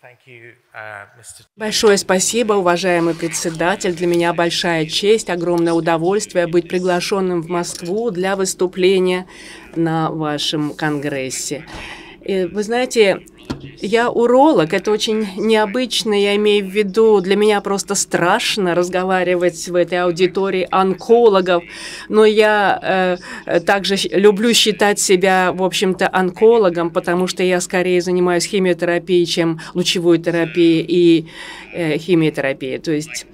uh, Большое спасибо, уважаемый председатель. Для меня большая честь, огромное удовольствие быть приглашенным в Москву для выступления на вашем конгрессе. Вы знаете, я уролог, это очень необычно, я имею в виду, для меня просто страшно разговаривать в этой аудитории онкологов, но я э, также люблю считать себя, в общем-то, онкологом, потому что я скорее занимаюсь химиотерапией, чем лучевой терапией и э, химиотерапией, то есть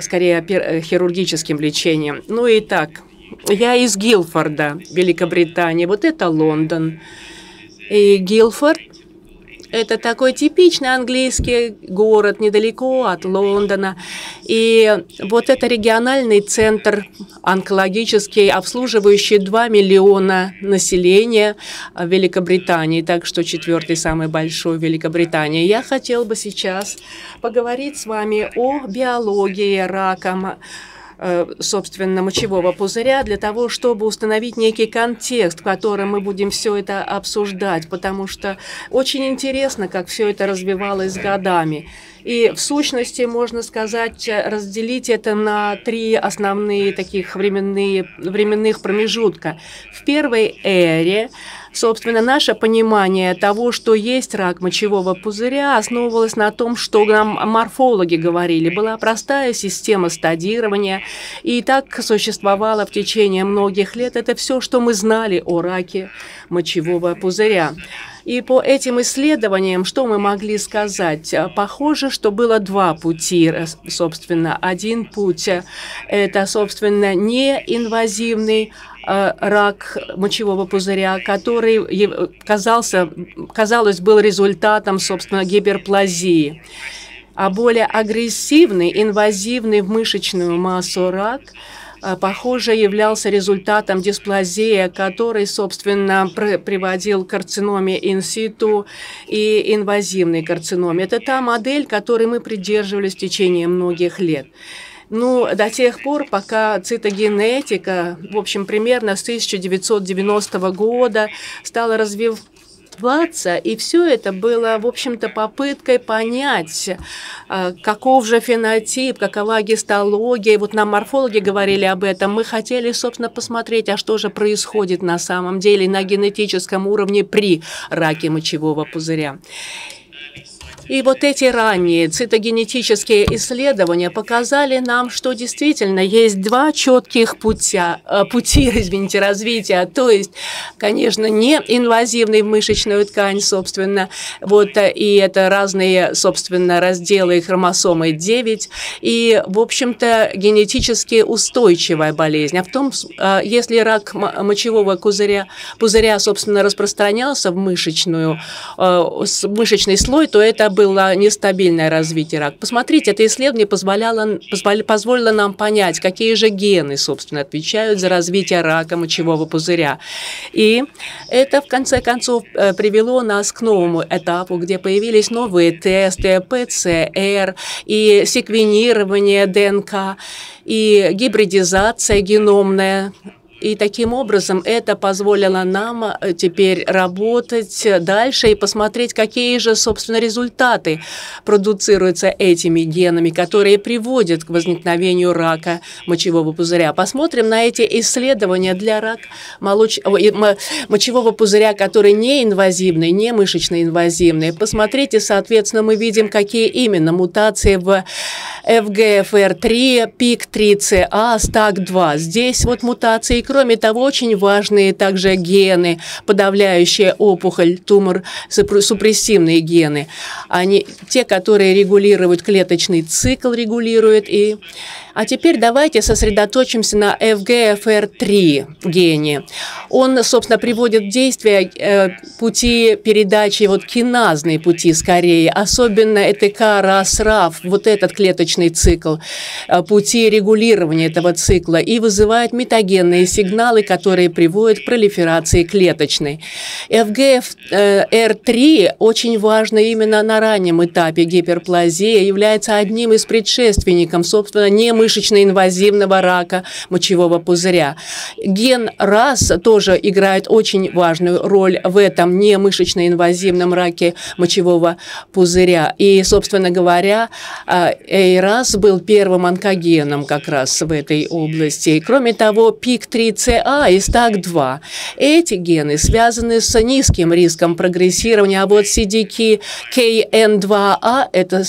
скорее э, хирургическим лечением. Ну и так, я из Гилфорда, Великобритания, вот это Лондон. И Гилфорд это такой типичный английский город, недалеко от Лондона. И вот это региональный центр онкологический, обслуживающий 2 миллиона населения Великобритании, так что четвертый самый большой Великобритании. Я хотел бы сейчас поговорить с вами о биологии рака собственно, мочевого пузыря для того, чтобы установить некий контекст, в котором мы будем все это обсуждать, потому что очень интересно, как все это развивалось годами. И в сущности, можно сказать, разделить это на три основные таких временные, временных промежутка. В первой эре Собственно, наше понимание того, что есть рак мочевого пузыря, основывалось на том, что нам морфологи говорили. Была простая система стадирования, и так существовала в течение многих лет. Это все, что мы знали о раке мочевого пузыря. И по этим исследованиям, что мы могли сказать? Похоже, что было два пути, собственно. Один путь – это, собственно, неинвазивный э, рак мочевого пузыря, который казался, казалось, был результатом, собственно, гиперплазии. А более агрессивный, инвазивный в мышечную массу рак – а, похоже, являлся результатом дисплазии, который, собственно, приводил к карциноме инситу и инвазивной карциноме. Это та модель, которой мы придерживались в течение многих лет. Ну, до тех пор, пока цитогенетика, в общем, примерно с 1990 года стала развиваться развиваться, и все это было, в общем-то, попыткой понять, а, каков же фенотип, какова гистология. Вот нам морфологи говорили об этом. Мы хотели, собственно, посмотреть, а что же происходит на самом деле на генетическом уровне при раке мочевого пузыря. И вот эти ранние цитогенетические исследования показали нам, что действительно есть два четких путя, э, пути извините, развития. То есть, конечно, не инвазивный в мышечную ткань, собственно, вот, э, и это разные, собственно, разделы хромосомы 9, и, в общем-то, генетически устойчивая болезнь. А в том, э, если рак мочевого пузыря, пузыря собственно, распространялся в мышечную, мышечный слой, то это было нестабильное развитие рака. Посмотрите, это исследование позволяло, позволило нам понять, какие же гены, собственно, отвечают за развитие рака мочевого пузыря. И это, в конце концов, э, привело нас к новому этапу, где появились новые тесты, ПЦР и секвенирование ДНК, и гибридизация геномная, и таким образом это позволило нам э, теперь работать дальше и посмотреть, какие же, собственно, результаты продуцируются этими генами, которые приводят к возникновению рака мочевого пузыря. Посмотрим на эти исследования для рака молоч... мочевого пузыря, который не инвазивный, не мышечно инвазивный. Посмотрите, соответственно, мы видим, какие именно мутации в FGFR3, PIK3CA, STAC2. Здесь вот мутации Кроме того, очень важные также гены, подавляющие опухоль, тумор, супрессивные гены. Они те, которые регулируют клеточный цикл, регулируют и а теперь давайте сосредоточимся на FGFR3 гене. Он, собственно, приводит в действие э, пути передачи, вот киназные пути скорее, особенно ЭТК, РАС, РАФ, вот этот клеточный цикл, э, пути регулирования этого цикла и вызывает метагенные сигналы, которые приводят к пролиферации клеточной. FGFR3 очень важно именно на раннем этапе гиперплазии, является одним из предшественников, собственно, немышечно-инвазивного рака мочевого пузыря. Ген РАС тоже играет очень важную роль в этом немышечно-инвазивном раке мочевого пузыря. И, собственно говоря, ЭйРАС был первым онкогеном как раз в этой области. И, кроме того, ПИК-3ЦА и СТАК-2. Эти гены связаны с низким риском прогрессирования, а вот CDK KN2A это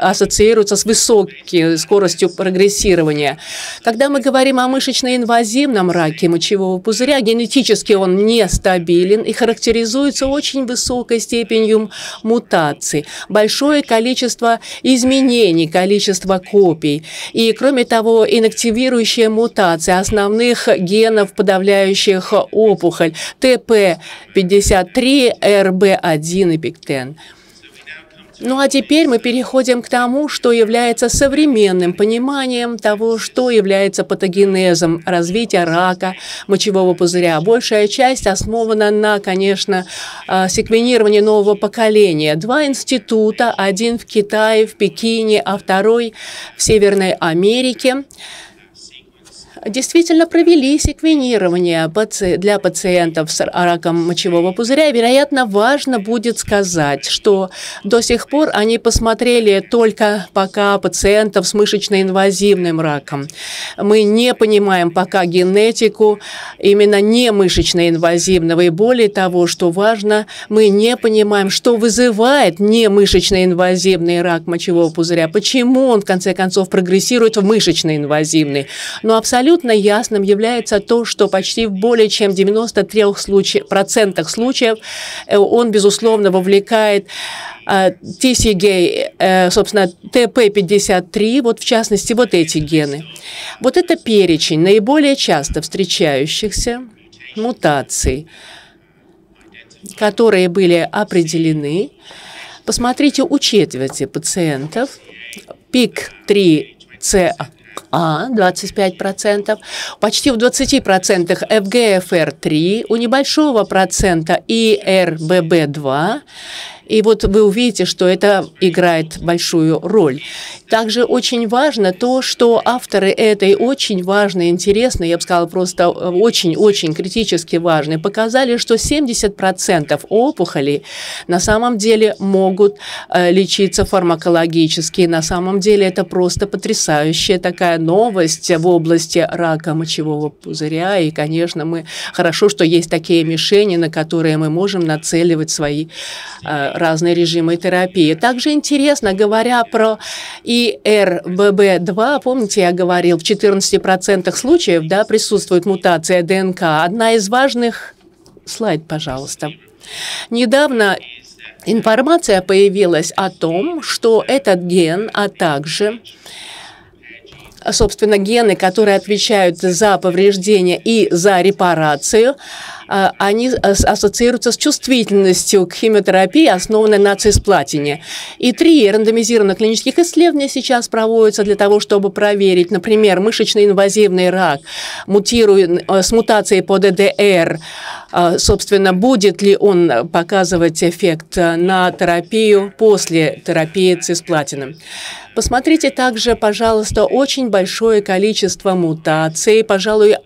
ассоциируется с высокой скоростью прогрессирования. Когда мы говорим о мышечно-инвазивном раке мочевого пузыря, генетически он нестабилен и характеризуется очень высокой степенью мутаций, большое количество изменений, количество копий. И, кроме того, инактивирующая мутация основных генов, подавляющих опухоль, ТП-53, РБ1 и ПИКТЕН. Ну а теперь мы переходим к тому, что является современным пониманием того, что является патогенезом развития рака мочевого пузыря. Большая часть основана на, конечно, а, секвенировании нового поколения. Два института, один в Китае, в Пекине, а второй в Северной Америке действительно провели секвенирование для пациентов с раком мочевого пузыря. вероятно, важно будет сказать, что до сих пор они посмотрели только пока пациентов с мышечно-инвазивным раком. Мы не понимаем пока генетику именно не мышечно-инвазивного. И более того, что важно, мы не понимаем, что вызывает не мышечно-инвазивный рак мочевого пузыря, почему он, в конце концов, прогрессирует в мышечно-инвазивный. Но абсолютно абсолютно ясным является то, что почти в более чем 93% случаев, процентах случаев э, он, безусловно, вовлекает TCG, э, э, собственно, TP53, вот в частности, вот эти гены. Вот это перечень наиболее часто встречающихся мутаций, которые были определены. Посмотрите у четверти пациентов пик 3C а, 25%, почти в 20% ФГФР-3, у небольшого процента ИРББ-2 и вот вы увидите, что это играет большую роль. Также очень важно то, что авторы этой очень важной, интересной, я бы сказала, просто очень-очень критически важной, показали, что 70% опухолей на самом деле могут э, лечиться фармакологически. На самом деле это просто потрясающая такая новость в области рака мочевого пузыря. И, конечно, мы хорошо, что есть такие мишени, на которые мы можем нацеливать свои э, разные режимы терапии. Также интересно, говоря про ИРББ2, помните, я говорил, в 14% случаев да, присутствует мутация ДНК. Одна из важных... Слайд, пожалуйста. Недавно информация появилась о том, что этот ген, а также собственно, гены, которые отвечают за повреждение и за репарацию, они ассоциируются с чувствительностью к химиотерапии, основанной на цисплатине. И три рандомизированных клинических исследования сейчас проводятся для того, чтобы проверить, например, мышечно-инвазивный рак мутирует, э, с мутацией по ДДР, собственно, будет ли он показывать эффект на терапию после терапии цисплатином. Посмотрите также, пожалуйста, очень большое количество мутаций, пожалуй,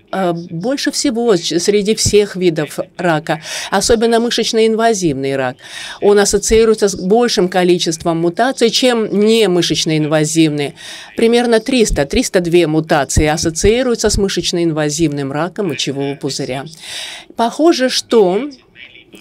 больше всего среди всех видов рака, особенно мышечно-инвазивный рак. Он ассоциируется с большим количеством мутаций, чем не мышечно-инвазивный. Примерно 300, 302 мутации ассоциируются с мышечно-инвазивным раком мочевого пузыря. Похоже, что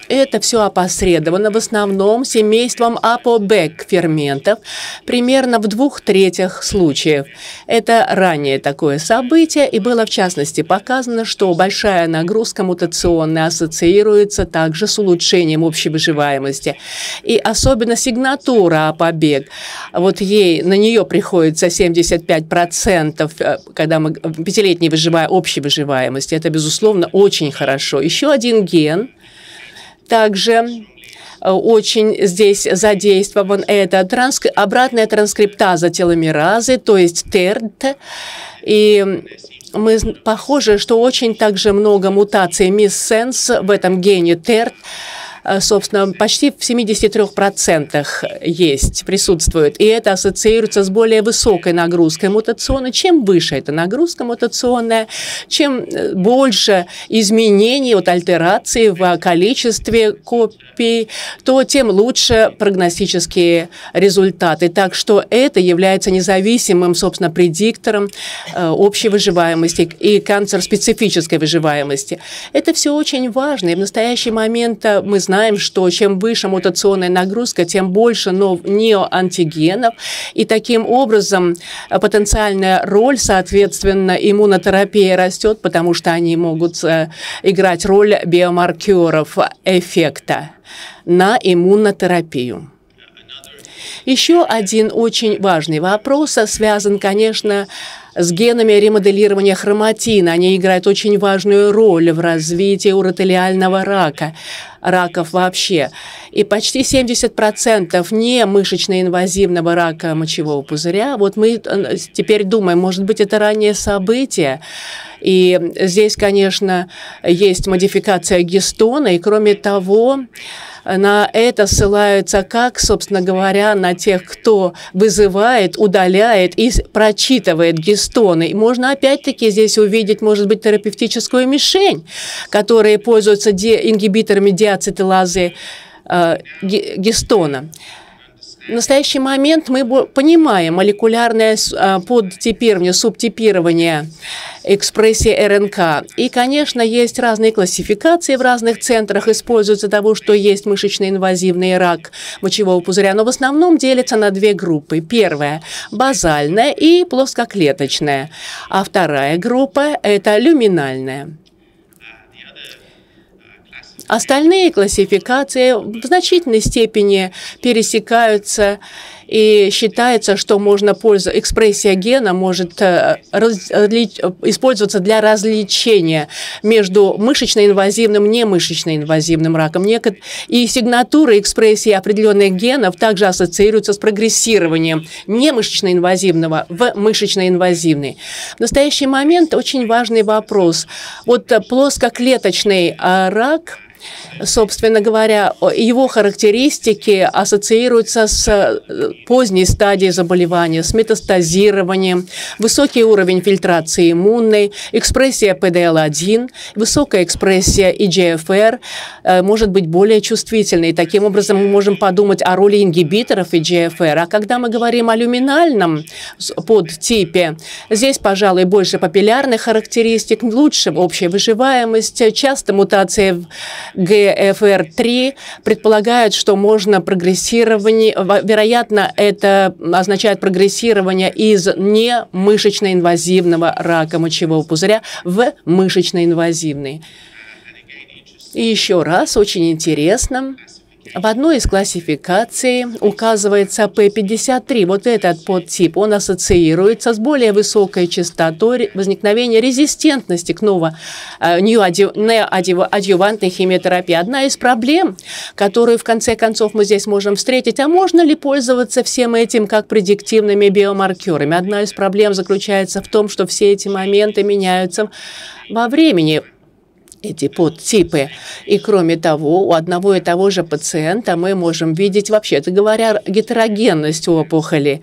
это все опосредовано в основном семейством апобек ферментов, примерно в двух третьих случаев. Это ранее такое событие, и было в частности показано, что большая нагрузка мутационная ассоциируется также с улучшением общей выживаемости. И особенно сигнатура апобек, вот ей, на нее приходится 75%, э, когда мы пятилетней выживая, общей выживаемости. Это, безусловно, очень хорошо. Еще один ген – также очень здесь задействован. Это транс... обратная транскриптаза теломеразы, то есть ТЕРТ. И мы похоже, что очень также много мутаций миссенс в этом гене ТЕРТ. Э, собственно, почти в 73% есть, присутствует. И это ассоциируется с более высокой нагрузкой мутационной. Чем выше эта нагрузка мутационная, чем э, больше изменений, вот альтераций в количестве копий, то тем лучше прогностические результаты. Так что это является независимым, собственно, предиктором э, общей выживаемости и канцер-специфической выживаемости. Это все очень важно. И в настоящий момент мы знаем, знаем, что чем выше мутационная нагрузка, тем больше неоантигенов, и таким образом э, потенциальная роль, соответственно, иммунотерапии растет, потому что они могут э, играть роль биомаркеров эффекта на иммунотерапию. Еще один очень важный вопрос связан, конечно, с генами ремоделирования хроматина. Они играют очень важную роль в развитии уротелиального рака, раков вообще. И почти 70% не мышечно-инвазивного рака мочевого пузыря. Вот мы э, теперь думаем, может быть, это раннее событие. И здесь, конечно, есть модификация гистона, и кроме того, на это ссылаются как, собственно говоря, на тех, кто вызывает, удаляет и прочитывает гистоны. И можно опять-таки здесь увидеть, может быть, терапевтическую мишень, которые пользуются ингибиторами диацетилазы э, гистона. В настоящий момент мы понимаем молекулярное а, подтипирование, субтипирование экспрессии РНК. И, конечно, есть разные классификации в разных центрах, используются того, что есть мышечно-инвазивный рак мочевого пузыря, но в основном делится на две группы. Первая – базальная и плоскоклеточная, а вторая группа – это люминальная. Остальные классификации в значительной степени пересекаются и считается, что можно пользоваться, экспрессия гена может э, разли, использоваться для различения между мышечно-инвазивным и немышечно-инвазивным раком. И сигнатуры экспрессии определенных генов также ассоциируются с прогрессированием немышечно-инвазивного в мышечно-инвазивный. В настоящий момент очень важный вопрос. Вот плоскоклеточный а, рак – собственно говоря, его характеристики ассоциируются с э, поздней стадией заболевания, с метастазированием, высокий уровень фильтрации иммунной, экспрессия ПДЛ-1, высокая экспрессия EGFR э, может быть более чувствительной. Таким образом, мы можем подумать о роли ингибиторов EGFR. А когда мы говорим о люминальном подтипе, здесь, пожалуй, больше папиллярных характеристик, лучше общая выживаемость, часто мутации ГФР-3 предполагают, что можно прогрессирование, вероятно, это означает прогрессирование из немышечно-инвазивного рака мочевого пузыря в мышечно-инвазивный. И еще раз, очень интересно, в одной из классификаций указывается P53. Вот этот подтип, он ассоциируется с более высокой частотой возникновения резистентности к неоадъювантной химиотерапии. Одна из проблем, которую в конце концов мы здесь можем встретить, а можно ли пользоваться всем этим как предиктивными биомаркерами? Одна из проблем заключается в том, что все эти моменты меняются во времени эти подтипы. И кроме того, у одного и того же пациента мы можем видеть, вообще-то говоря, гетерогенность опухоли.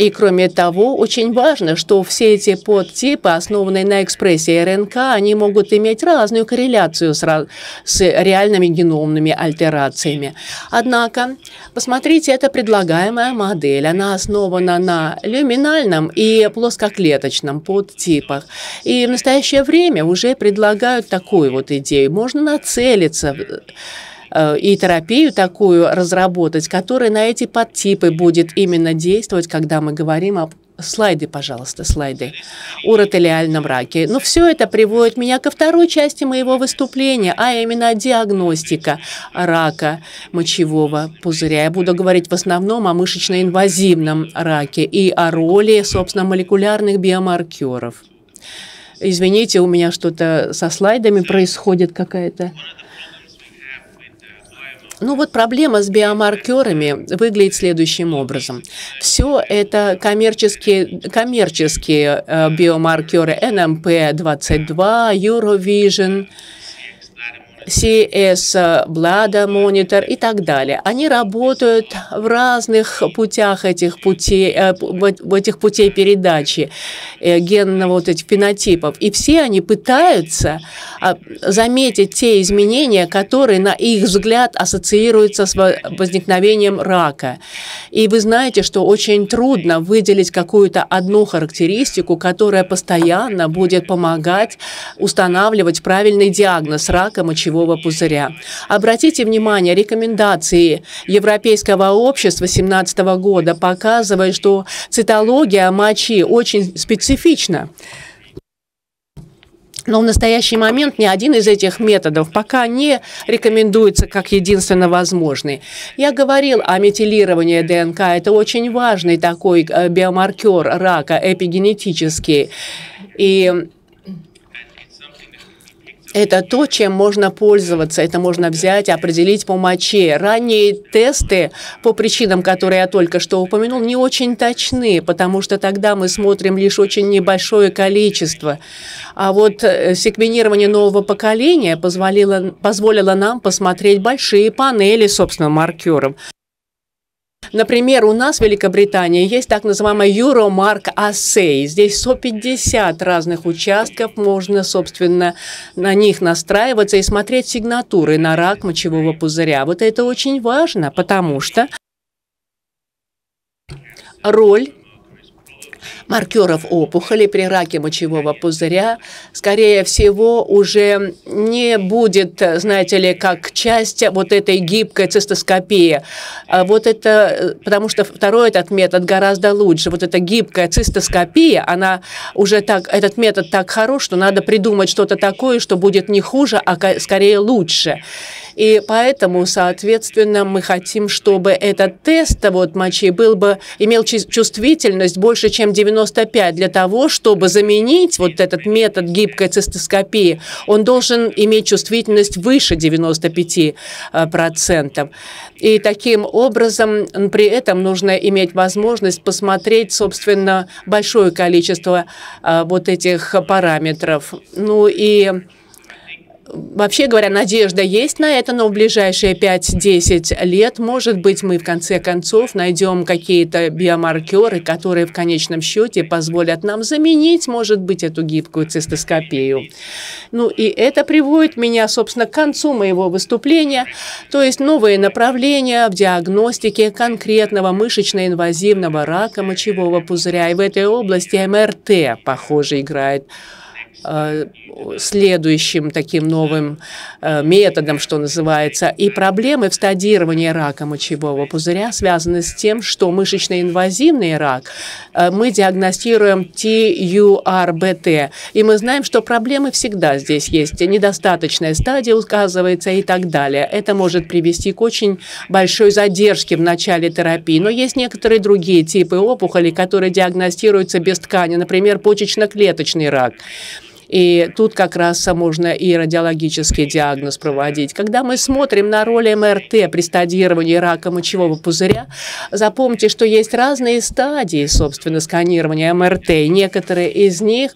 И кроме того, очень важно, что все эти подтипы, основанные на экспрессии РНК, они могут иметь разную корреляцию с, с реальными геномными альтерациями. Однако, посмотрите, это предлагаемая модель. Она основана на люминальном и плоскоклеточном подтипах. И в настоящее время уже предлагают такую вот идею. Можно нацелиться и терапию такую разработать, которая на эти подтипы будет именно действовать, когда мы говорим об Слайды, пожалуйста, слайды. Уротелиальном раке. Но все это приводит меня ко второй части моего выступления, а именно диагностика рака мочевого пузыря. Я буду говорить в основном о мышечно-инвазивном раке и о роли, собственно, молекулярных биомаркеров. Извините, у меня что-то со слайдами происходит какая-то Ну вот проблема с биомаркерами выглядит следующим образом. Все это коммерческие, коммерческие э, биомаркеры NMP22, Eurovision, CS Blada Monitor и так далее. Они работают в разных путях этих путей, э, этих путей передачи э, генного вот этих фенотипов. И все они пытаются а, заметить те изменения, которые, на их взгляд, ассоциируются с возникновением рака. И вы знаете, что очень трудно выделить какую-то одну характеристику, которая постоянно будет помогать устанавливать правильный диагноз рака мочевого мочевого пузыря. Обратите внимание, рекомендации Европейского общества 2017 года показывают, что цитология мочи очень специфична. Но в настоящий момент ни один из этих методов пока не рекомендуется как единственно возможный. Я говорил о метилировании ДНК. Это очень важный такой э, биомаркер рака, эпигенетический. И это то, чем можно пользоваться. Это можно взять, определить по моче. Ранние тесты, по причинам, которые я только что упомянул, не очень точны, потому что тогда мы смотрим лишь очень небольшое количество. А вот э, секвенирование нового поколения позволило, позволило нам посмотреть большие панели, собственно, маркеров. Например, у нас в Великобритании есть так называемый Euromark Assay. Здесь 150 разных участков, можно, собственно, на них настраиваться и смотреть сигнатуры на рак мочевого пузыря. Вот это очень важно, потому что роль маркеров опухоли при раке мочевого пузыря, скорее всего, уже не будет, знаете ли, как часть вот этой гибкой цистоскопии. А вот это, потому что второй этот метод гораздо лучше. Вот эта гибкая цистоскопия, она уже так, этот метод так хорош, что надо придумать что-то такое, что будет не хуже, а скорее лучше. И поэтому, соответственно, мы хотим, чтобы этот тест вот, мочи был бы, имел чувствительность больше, чем 95 для того, чтобы заменить вот этот метод гибкой цистоскопии. Он должен иметь чувствительность выше 95 э, процентов. И таким образом при этом нужно иметь возможность посмотреть, собственно, большое количество э, вот этих параметров. Ну и Вообще говоря, надежда есть на это, но в ближайшие 5-10 лет, может быть, мы в конце концов найдем какие-то биомаркеры, которые в конечном счете позволят нам заменить, может быть, эту гибкую цистоскопию. Ну и это приводит меня, собственно, к концу моего выступления, то есть новые направления в диагностике конкретного мышечно-инвазивного рака мочевого пузыря. И в этой области МРТ, похоже, играет следующим таким новым э, методом, что называется. И проблемы в стадировании рака мочевого пузыря связаны с тем, что мышечно-инвазивный рак э, мы диагностируем TURBT. И мы знаем, что проблемы всегда здесь есть. Недостаточная стадия указывается и так далее. Это может привести к очень большой задержке в начале терапии. Но есть некоторые другие типы опухолей, которые диагностируются без ткани, например, почечно-клеточный рак. И тут как раз можно и радиологический диагноз проводить. Когда мы смотрим на роль МРТ при стадировании рака мочевого пузыря, запомните, что есть разные стадии, собственно, сканирования МРТ. И некоторые из них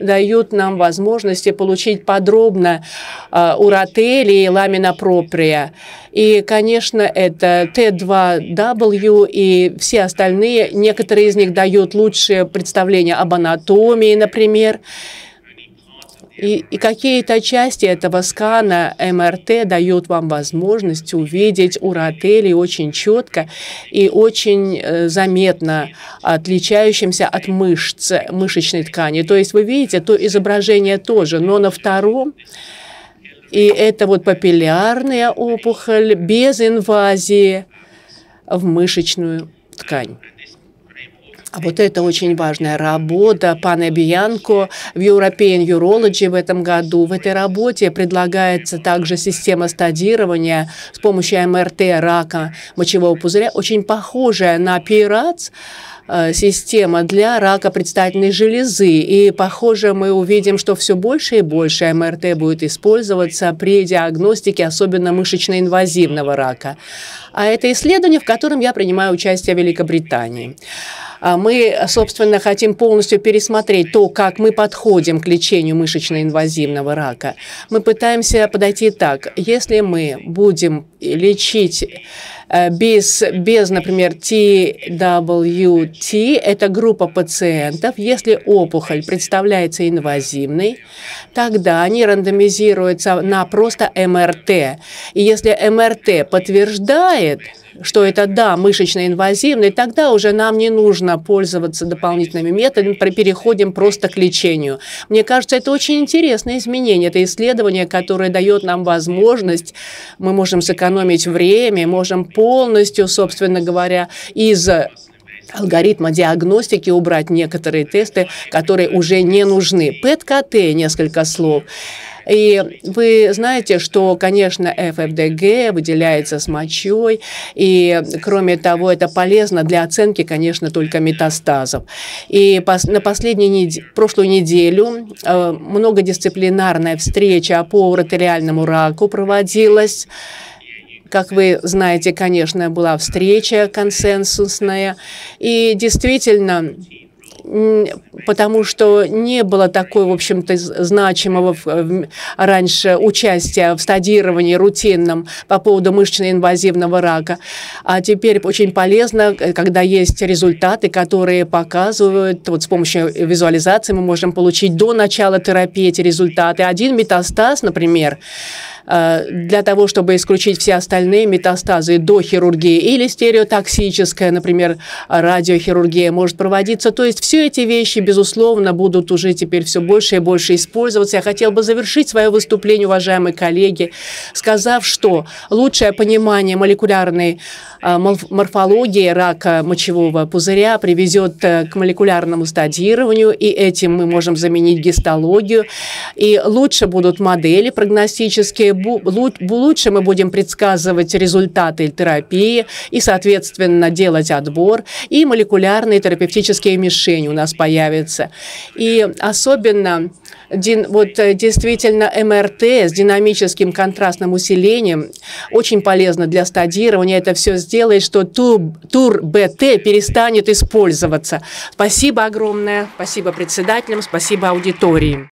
дают нам возможности получить подробно э, и ламина проприя. И, конечно, это Т2W и все остальные. Некоторые из них дают лучшее представление об анатомии, например. И, и какие-то части этого скана МРТ дают вам возможность увидеть уротели очень четко и очень э, заметно отличающимся от мышц, мышечной ткани. То есть вы видите, то изображение тоже, но на втором и это вот папиллярная опухоль без инвазии в мышечную ткань. А вот это очень важная работа пана Биянко в European Urology в этом году. В этой работе предлагается также система стадирования с помощью МРТ рака мочевого пузыря, очень похожая на ПИРАЦ, система для рака предстательной железы. И, похоже, мы увидим, что все больше и больше МРТ будет использоваться при диагностике, особенно мышечно-инвазивного рака. А это исследование, в котором я принимаю участие в Великобритании. А мы, собственно, хотим полностью пересмотреть то, как мы подходим к лечению мышечно-инвазивного рака. Мы пытаемся подойти так. Если мы будем лечить э, без, без, например, TWT, это группа пациентов, если опухоль представляется инвазивной, тогда они рандомизируются на просто МРТ. И если МРТ подтверждает, что это, да, мышечно-инвазивный, тогда уже нам не нужно пользоваться дополнительными методами, переходим просто к лечению. Мне кажется, это очень интересное изменение. Это исследование, которое дает нам возможность, мы можем сэкономить время, можем полностью, собственно говоря, из алгоритма диагностики убрать некоторые тесты, которые уже не нужны. ПЭТ-КТ, несколько слов. И вы знаете, что, конечно, ФФДГ выделяется с мочой, и, кроме того, это полезно для оценки, конечно, только метастазов. И на последней неделе, прошлую неделю э, многодисциплинарная встреча по уротериальному раку проводилась. Как вы знаете, конечно, была встреча консенсусная. И действительно, потому что не было такой, в общем-то, значимого раньше участия в стадировании рутинном по поводу мышечно-инвазивного рака. А теперь очень полезно, когда есть результаты, которые показывают, вот с помощью визуализации мы можем получить до начала терапии эти результаты. Один метастаз, например, Э, для того, чтобы исключить все остальные метастазы до хирургии или стереотоксическая, например, радиохирургия может проводиться. То есть все эти вещи, безусловно, будут уже теперь все больше и больше использоваться. Я хотел бы завершить свое выступление, уважаемые коллеги, сказав, что лучшее понимание молекулярной э, морфологии рака мочевого пузыря приведет э, к молекулярному стадированию, и этим мы можем заменить гистологию. И лучше будут модели прогностические, лучше мы будем предсказывать результаты терапии и, соответственно, делать отбор, и молекулярные терапевтические мишени у нас появятся. И особенно вот э, действительно МРТ с динамическим контрастным усилением очень полезно для стадирования. Это все сделает, что ТУР-БТ перестанет использоваться. Спасибо огромное. Спасибо председателям, спасибо аудитории.